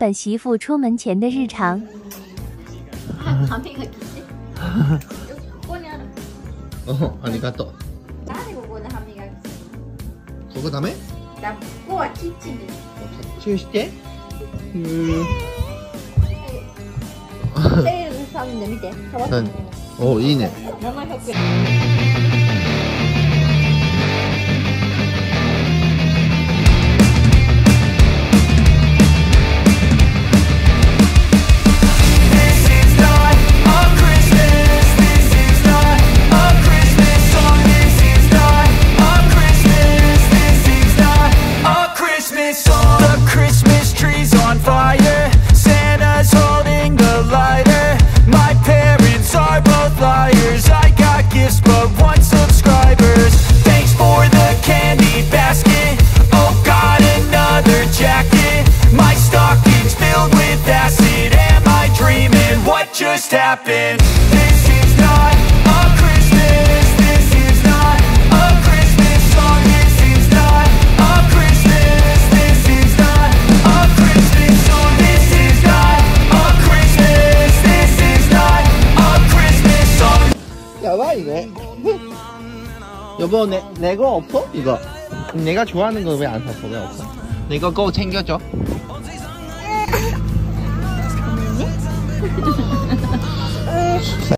本媳妇出门前的日常。哦，いいね。700円。just happen This is not a Christmas This is not a Christmas song This is not a Christmas This is not a Christmas song This is not a Christmas This is not a Christmas song 야봐 이거 여보 내, 내거 없어? 이거 내가 좋아하는 거 왜 안 샀어? 왜 없어? 내거 꼭 챙겨줘 啊哈哈哈